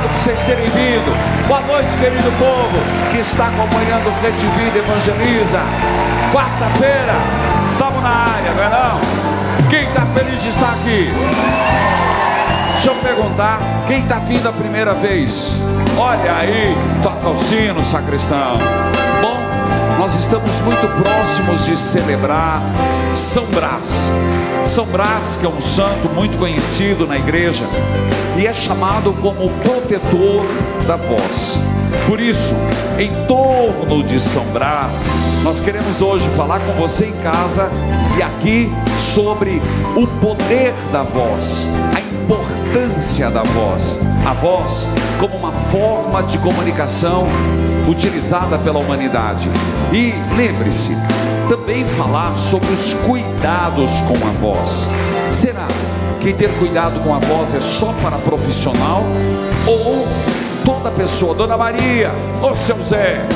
Obrigado por vocês terem vindo. Boa noite, querido povo que está acompanhando o Rede Vida Evangeliza. Quarta-feira, estamos na área, não é não? Quem está feliz de estar aqui? Deixa eu perguntar, quem está vindo a primeira vez? Olha aí, toca o sino, sacristão. Bom, nós estamos muito próximos de celebrar São Brás. São Brás, que é um santo muito conhecido na igreja e é chamado como o protetor da voz. Por isso, em torno de São Brás, nós queremos hoje falar com você em casa e aqui sobre o poder da voz, a importância da voz, a voz como uma forma de comunicação utilizada pela humanidade. E lembre-se, também falar sobre os cuidados com a voz. Que ter cuidado com a voz é só para profissional ou toda pessoa, Dona Maria, ou seu Zé,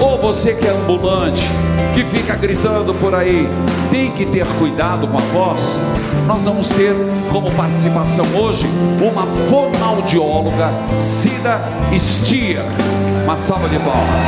ou você que é ambulante, que fica gritando por aí, tem que ter cuidado com a voz. Nós vamos ter como participação hoje uma fonoaudióloga, Cida Stier. Uma salva de palmas.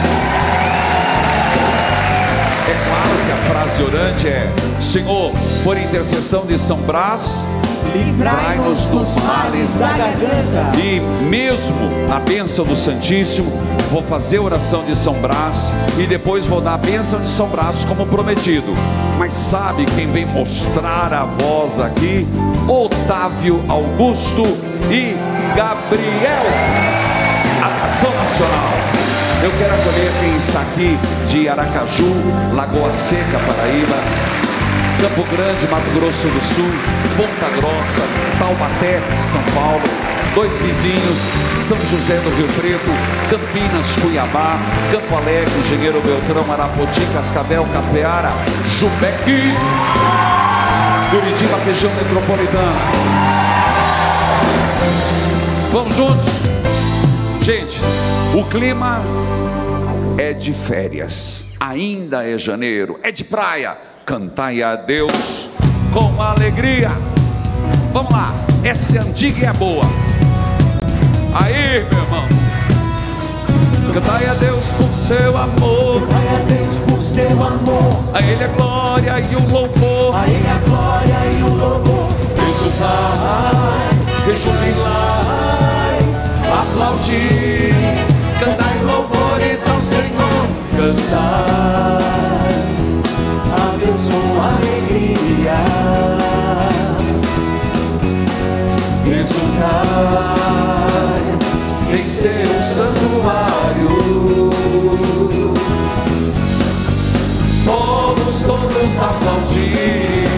É claro que a frase orante é: Senhor, por intercessão de São Brás, livrai-nos dos males da garganta. E mesmo na bênção do Santíssimo, vou fazer a oração de São Brás e depois vou dar a bênção de São Brás como prometido. Mas sabe quem vem mostrar a voz aqui? Otávio Augusto e Gabriel. Atração Nacional. Eu quero acolher quem está aqui de Aracaju, Lagoa Seca, Paraíba, Campo Grande, Mato Grosso do Sul, Ponta Grossa, Taubaté, São Paulo, dois vizinhos, São José do Rio Preto, Campinas, Cuiabá, Campo Alegre, Engenheiro Beltrão, Arapoti, Cascavel, Cafeara, Jubeque, Curitiba, região metropolitana. Vamos juntos? Gente, o clima é de férias, ainda é janeiro, é de praia. Cantai a Deus com alegria. Vamos lá, essa é antiga e é boa. Aí, meu irmão. Cantai a Deus por seu amor. Cantai a Deus por seu amor. A Ele a glória e o louvor. A Ele a glória e o louvor. Exultai, rejubilai, aplaudir. Cantai louvores ao Senhor. Cantai Exultai em seu santuário. Todos, todos aplaudir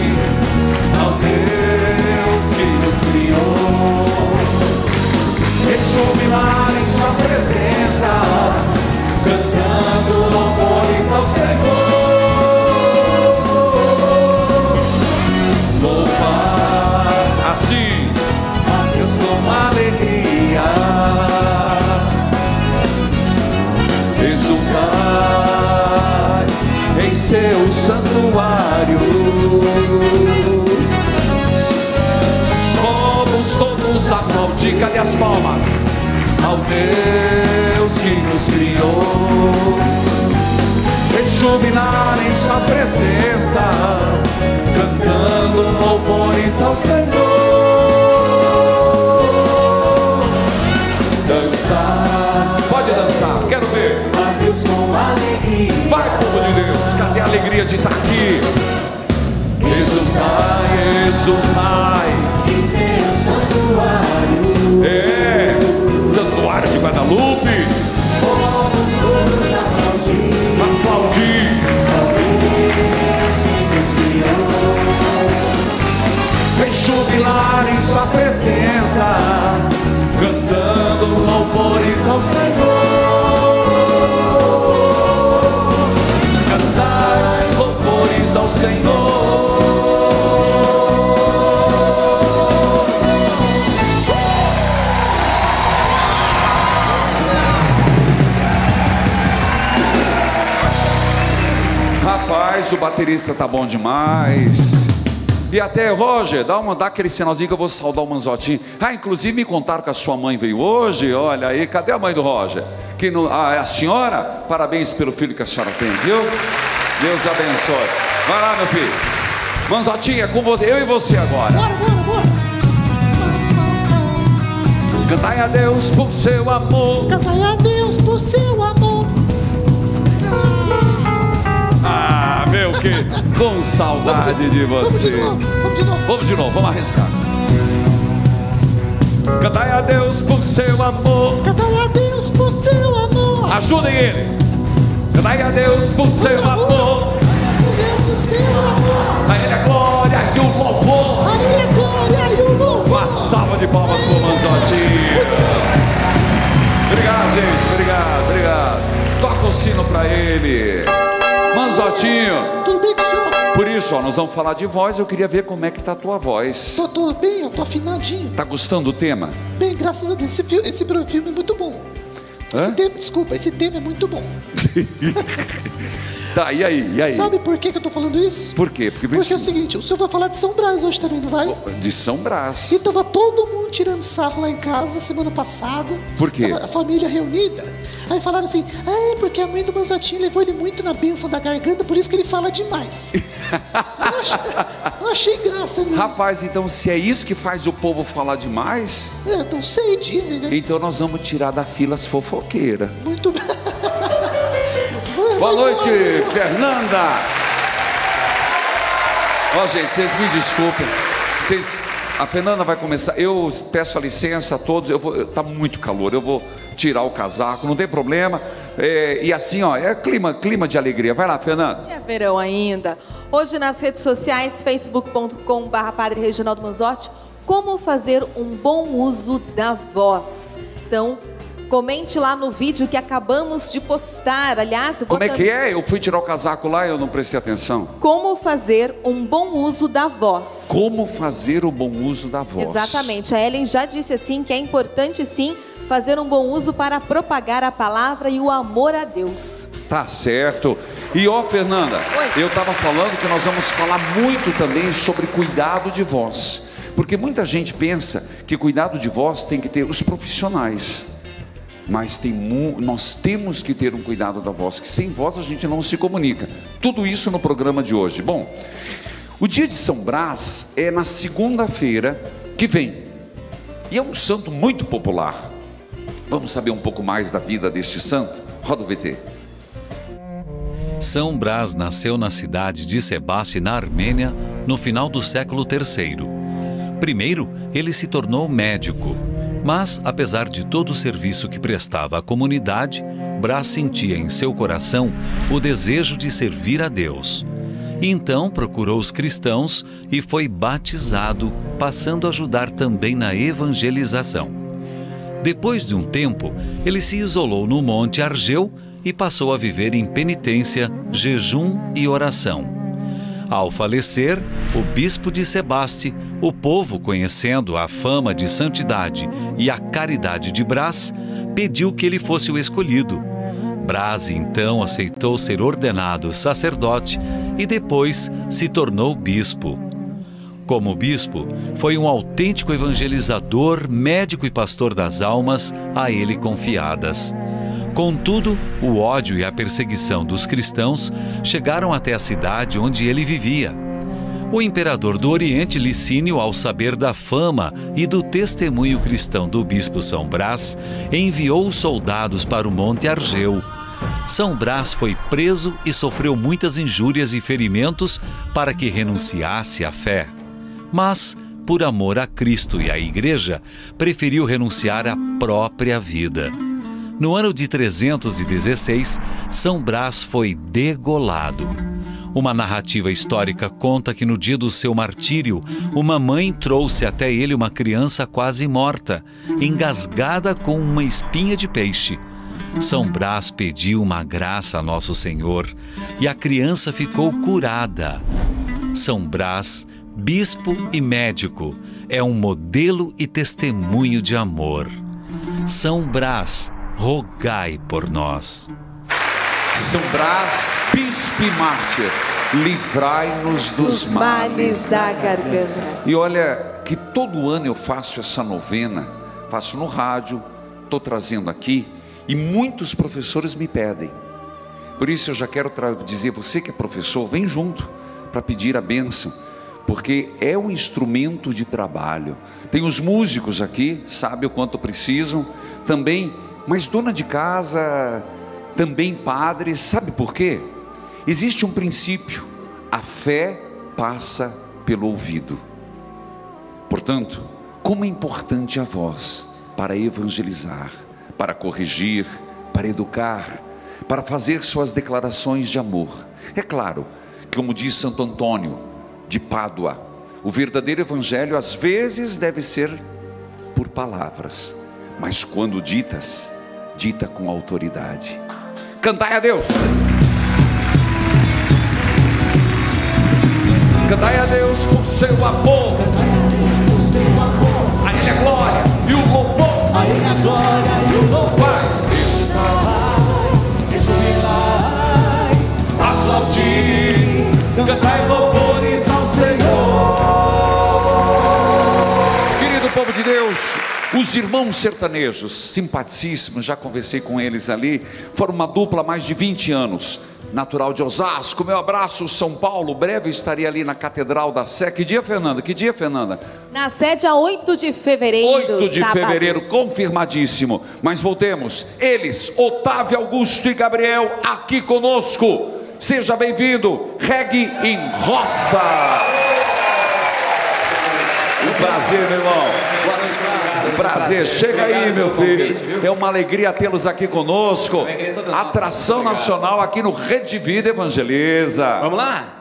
ao Deus que nos criou. Rejubilar o baterista tá bom demais. E até, Roger, dá, uma, dá aquele sinalzinho que eu vou saudar o Manzotinho. Ah, inclusive me contaram que a sua mãe veio hoje. Olha aí, cadê a mãe do Roger? Que no, a, a senhora, parabéns pelo filho que a senhora tem, viu? Deus abençoe. Vai lá, meu filho. Manzotinho, é com você, eu e você agora. Bora, bora, bora. Cantai a Deus por seu amor. Cantai a Deus por seu amor. Ah, meu que com saudade de Vamos você. de novo, vamos de novo. Vamos de novo, vamos arriscar. Cantai a Deus por seu amor. Cantai a Deus por seu amor. Ajudem ele. Cantai a Deus por seu amor. Seu amor. A ele a glória e o louvor. A Ele a glória e o louvor. Uma salva de palmas pro Manzotti. Obrigado, gente. Obrigado, obrigado. Toca o sino pra ele. Manzotinho. Tudo bem com o senhor? Por isso, ó, nós vamos falar de voz. Eu queria ver como é que tá a tua voz. Tô, tô bem, eu tô afinadinho. Tá gostando do tema? Bem, graças a Deus. Esse, fi- esse filme é muito bom. Esse tema, desculpa, esse tema é muito bom. Tá, e aí? E aí? Sabe por que, que eu tô falando isso? Por quê? Porque, Porque é o seguinte, o senhor vai falar de São Brás hoje também, não vai? de São Brás. E tava todo mundo tirando sarro lá em casa semana passada. Por quê? Tava a família reunida. Aí falaram assim: ah, é porque a mãe do Manzotinho levou ele muito na benção da garganta, por isso que ele fala demais. eu, achei, achei graça, né? Rapaz, então se é isso que faz o povo falar demais, É, não sei, dizem, né? então nós vamos tirar da fila as fofoqueiras. Muito bem. Boa noite, Fernanda. Ó, gente, vocês me desculpem. Vocês, a Fernanda vai começar. Eu peço a licença a todos. Eu vou, tá muito calor. Eu vou tirar o casaco. Não tem problema. É, e assim, ó, é clima, clima de alegria. Vai lá, Fernanda. É verão ainda. Hoje nas redes sociais, facebook.com.br Padre Reginaldo Manzotti, como fazer um bom uso da voz. Então, comente lá no vídeo que acabamos de postar. Aliás, vou Como é que é? Eu fui tirar o casaco lá e eu não prestei atenção. Como fazer um bom uso da voz. Como fazer o bom uso da voz. Exatamente. A Ellen já disse assim que é importante sim fazer um bom uso para propagar a palavra e o amor a Deus. Tá certo. E ó, Fernanda, Oi. eu estava falando que nós vamos falar muito também sobre cuidado de voz. Porque muita gente pensa que cuidado de voz tem que ter os profissionais. Mas tem nós temos que ter um cuidado da voz, que sem voz a gente não se comunica. Tudo isso no programa de hoje. Bom, o dia de São Brás é na segunda-feira que vem. E é um santo muito popular. Vamos saber um pouco mais da vida deste santo? Roda o VT. São Brás nasceu na cidade de Sebaste, na Armênia, no final do século III. Primeiro, ele se tornou médico, mas, apesar de todo o serviço que prestava à comunidade, Brás sentia em seu coração o desejo de servir a Deus. Então procurou os cristãos e foi batizado, passando a ajudar também na evangelização. Depois de um tempo, ele se isolou no Monte Argeu e passou a viver em penitência, jejum e oração. Ao falecer, o bispo de Sebaste, o povo, conhecendo a fama de santidade e a caridade de Brás, pediu que ele fosse o escolhido. Brás então aceitou ser ordenado sacerdote e depois se tornou bispo. Como bispo, foi um autêntico evangelizador, médico e pastor das almas a ele confiadas. Contudo, o ódio e a perseguição dos cristãos chegaram até a cidade onde ele vivia. O imperador do Oriente, Licínio, ao saber da fama e do testemunho cristão do bispo São Brás, enviou soldados para o Monte Argeu. São Brás foi preso e sofreu muitas injúrias e ferimentos para que renunciasse à fé. Mas, por amor a Cristo e à Igreja, preferiu renunciar à própria vida. No ano de 316, São Brás foi degolado. Uma narrativa histórica conta que no dia do seu martírio, uma mãe trouxe até ele uma criança quase morta, engasgada com uma espinha de peixe. São Brás pediu uma graça a Nosso Senhor e a criança ficou curada. São Brás, bispo e médico, é um modelo e testemunho de amor. São Brás, rogai por nós. São Brás, bispo e mártir, livrai-nos dos, Os males da garganta. E olha que todo ano eu faço essa novena, faço no rádio, estou trazendo aqui, e muitos professores me pedem. Por isso eu já quero dizer, você que é professor, vem junto para pedir a bênção, porque é o instrumento de trabalho. Tem os músicos aqui, sabe o quanto precisam, também, mas dona de casa, também padres, sabe por quê? Existe um princípio: a fé passa pelo ouvido. Portanto, como é importante a voz para evangelizar, para corrigir, para educar, para fazer suas declarações de amor. É claro, que, como diz Santo Antônio de Pádua, o verdadeiro evangelho às vezes deve ser por palavras, mas quando ditas, dita com autoridade. Cantai a Deus. Cantai a Deus por seu amor. A Ele a glória e o louvor. A Ele a glória os irmãos sertanejos, simpaticíssimos, já conversei com eles ali, foram uma dupla há mais de 20 anos. Natural de Osasco, meu abraço, São Paulo. Breve estarei ali na Catedral da Sé. Que dia, Fernanda? Que dia, Fernanda? Na sede a 8 de fevereiro. 8 de sábado. fevereiro, confirmadíssimo. Mas voltemos. Eles, Otávio Augusto e Gabriel, aqui conosco. Seja bem-vindo, Reg em Roça. Um prazer, meu irmão. Prazer. Chega aí, meu filho. É uma alegria tê-los aqui conosco. Atração nacional aqui no Rede Vida Evangeliza. Vamos lá?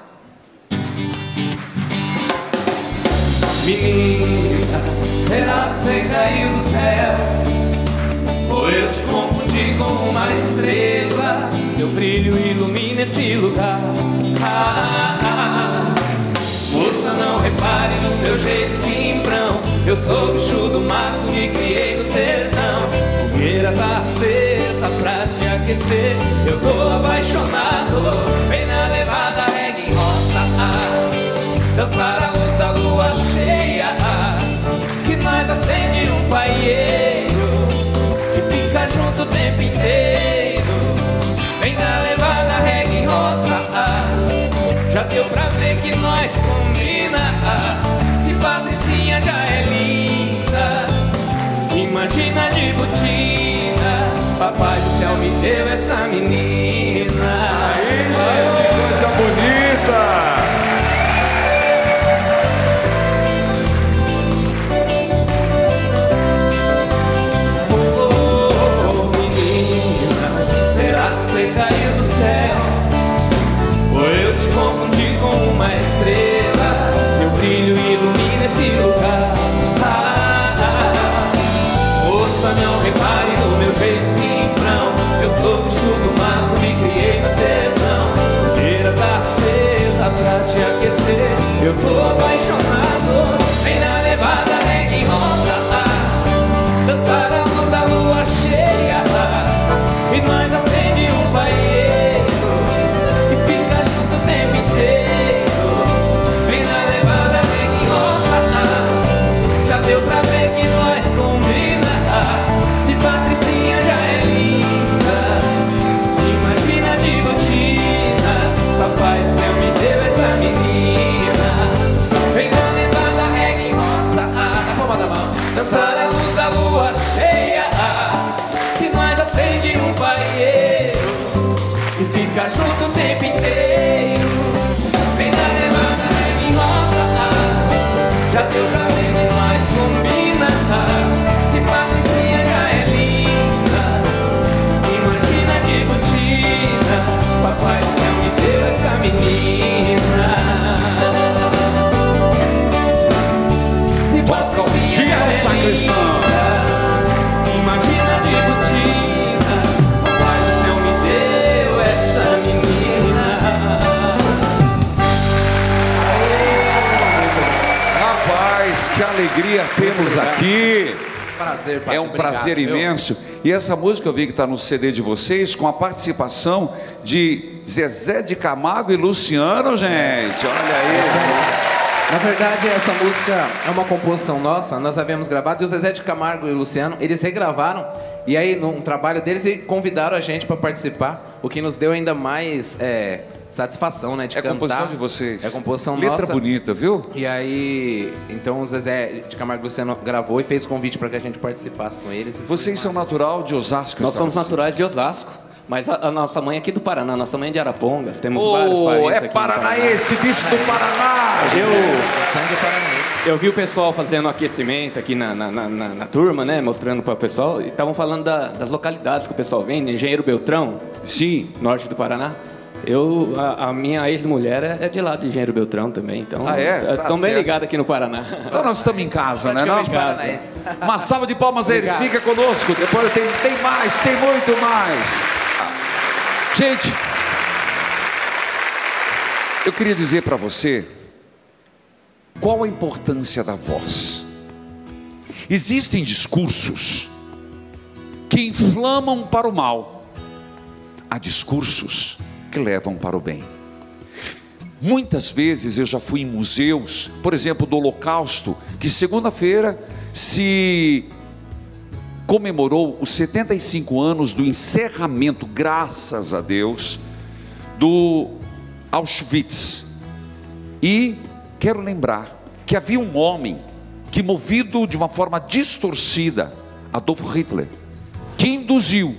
Menina, será que você caiu do céu? Ou eu te confundi com uma estrela? Teu brilho ilumina esse lugar. Ah, ah, ah. Moça, não repare no meu jeito simprão. Eu sou bicho do mato, me criei no sertão. Fogueira tá acesa pra te aquecer. Eu tô apaixonado, vem na levada, reggae roça. ah. Dançar a luz da lua cheia, ah. que nós acende um paieiro, que fica junto o tempo inteiro. Vem na levada, reggae roça. ah. Já deu pra ver que nós deu essa menina alegria temos aqui. Prazer, É um Obrigado, prazer imenso. E essa música eu vi que está no CD de vocês, com a participação de Zezé de Camargo e Luciano, gente. Olha aí. Na verdade, essa música é uma composição nossa, nós havíamos gravado, e o Zezé de Camargo e o Luciano, eles regravaram, e aí, num trabalho deles, eles convidaram a gente para participar, o que nos deu ainda mais é, satisfação, né? De É cantar. composição de vocês. É composição Letra nossa. bonita, viu? E aí, então o Zezé de Camargo Luciano gravou e fez convite para que a gente participasse com eles. Vocês são natural de Osasco? Nós somos estava naturais de Osasco, mas a, a nossa mãe é aqui do Paraná, nossa mãe é de Arapongas, temos Oh, vários parentes é aqui no Paraná. paranaense, bicho do Paraná. Eu, Sangue paranaense. eu vi o pessoal fazendo aquecimento aqui na, na, na- na- na turma, né, mostrando para o pessoal, e estavam falando da- das localidades que o pessoal vem, né, Engenheiro Beltrão, Sim. norte do Paraná. Eu, a, a minha ex-mulher é, é de lá de Engenheiro Beltrão também, então Ah, é? Tá estão bem ligados aqui no Paraná. Então nós estamos em casa, né? Não? Paranaense. Uma salva de palmas a eles, fica conosco. Depois tem, tem mais, tem muito mais. Gente, eu queria dizer para você qual a importância da voz. Existem discursos que inflamam para o mal, há discursos que levam para o bem. Muitas vezes eu já fui em museus, por exemplo, do Holocausto, que segunda-feira se comemorou os 75 anos do encerramento, graças a Deus, do Auschwitz. E quero lembrar que havia um homem que, movido de uma forma distorcida, Adolf Hitler, que induziu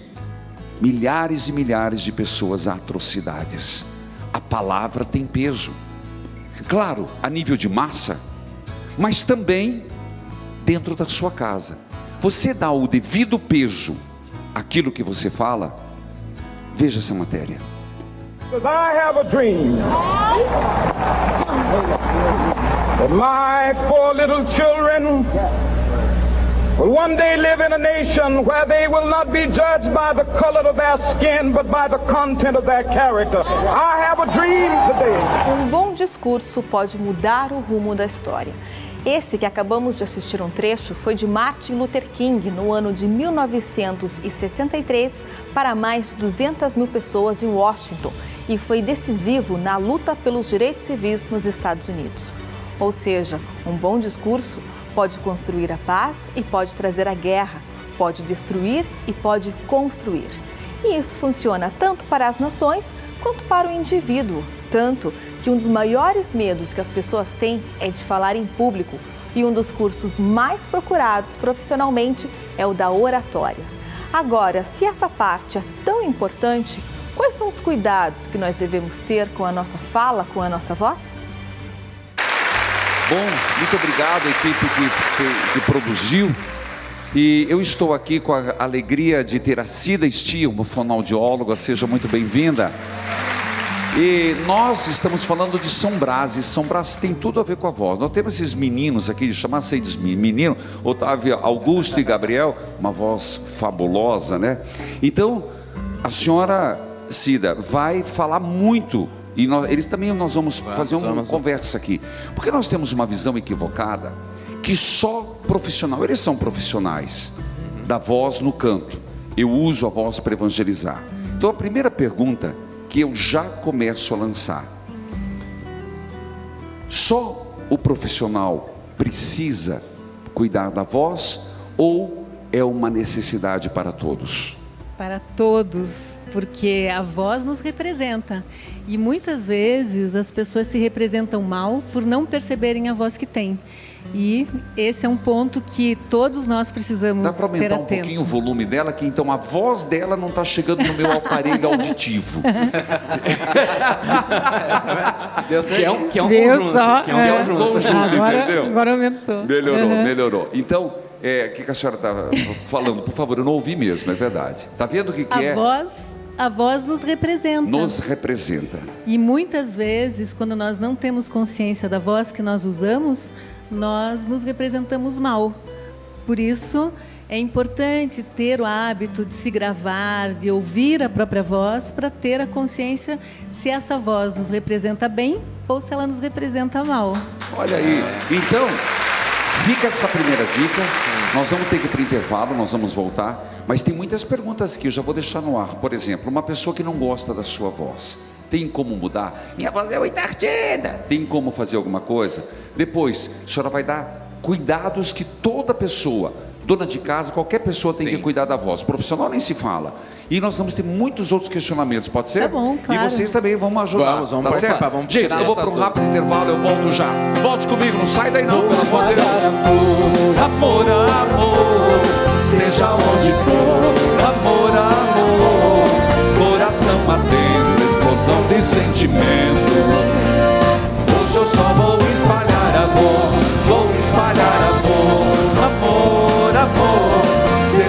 milhares e milhares de pessoas a atrocidades. A palavra tem peso. Claro, a nível de massa, mas também dentro da sua casa. Você dá o devido peso àquilo que você fala? Veja essa matéria. I have a dream that my four little children will one day live in a nation where they will not be judged by the color of their skin, but by the content of their character. I have a dream today. Um bom discurso pode mudar o rumo da história. Esse que acabamos de assistir um trecho foi de Martin Luther King no ano de 1963 para mais de 200 mil pessoas em Washington e foi decisivo na luta pelos direitos civis nos Estados Unidos. Ou seja, um bom discurso pode construir a paz e pode trazer a guerra, pode destruir e pode construir. E isso funciona tanto para as nações quanto para o indivíduo, tanto que um dos maiores medos que as pessoas têm é de falar em público e um dos cursos mais procurados profissionalmente é o da oratória. Agora, se essa parte é tão importante, quais são os cuidados que nós devemos ter com a nossa fala, com a nossa voz? Bom, muito obrigado equipe que, que, que produziu. E eu estou aqui com a alegria de ter a Cida Estia, uma fonoaudióloga, seja muito bem-vinda. E nós estamos falando de São Brás, e São Brás tem tudo a ver com a voz. Nós temos esses meninos aqui, chamar-se de menino, Otávio Augusto e Gabriel, uma voz fabulosa, né? Então, a senhora Cida vai falar muito, e nós- eles também nós vamos fazer uma vamos. conversa aqui, porque nós temos uma visão equivocada que só profissional, eles são profissionais da voz no canto. Eu uso a voz para evangelizar. Então a primeira pergunta que eu já começo a lançar: só o profissional precisa cuidar da voz ou é uma necessidade para todos? Para todos, porque a voz nos representa. E muitas vezes as pessoas se representam mal por não perceberem a voz que têm. E esse é um ponto que todos nós precisamos Dá para ter aumentar um atento. pouquinho o volume dela, que então a voz dela não está chegando no meu aparelho auditivo. Deu Que é um, que é um Viu conjunto. só? Que é um É. conjunto. Conjunto, agora, entendeu? agora aumentou. Melhorou, Uhum. melhorou. Então, é, o que, que a senhora está falando? Por favor, eu não ouvi mesmo, é verdade. Está vendo o que, que A é? voz, a voz nos representa. Nos representa. E muitas vezes, quando nós não temos consciência da voz que nós usamos, nós nos representamos mal. Por isso, é importante ter o hábito de se gravar, de ouvir a própria voz, para ter a consciência se essa voz nos representa bem ou se ela nos representa mal. Olha aí. Então, fica essa primeira dica. Nós vamos ter que ir para o intervalo, nós vamos voltar, mas tem muitas perguntas aqui, eu já vou deixar no ar. Por exemplo, uma pessoa que não gosta da sua voz, tem como mudar? Minha voz é muito. Tem como fazer alguma coisa? Depois, a senhora vai dar cuidados que toda pessoa, dona de casa, qualquer pessoa tem Sim. que cuidar da voz. Profissional nem se fala. E nós vamos ter muitos outros questionamentos, pode ser? Tá bom, claro. E vocês também vão ajudar. Vamos, vamos tá participar, certo? vamos Gente, eu vou para um rápido intervalo, eu volto já. Volte comigo, não sai daí não, vou pelo amor de Deus. Amor, amor, amor, seja onde for, amor, amor, coração batendo, explosão de sentimento. Hoje eu só vou espalhar amor, vou espalhar